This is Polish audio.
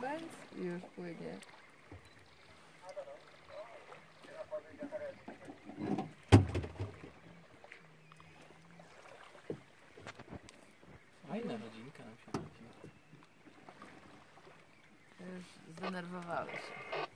Bęc i już płynie. Fajna rodzinka nam się trafiła. Już zdenerwowały się.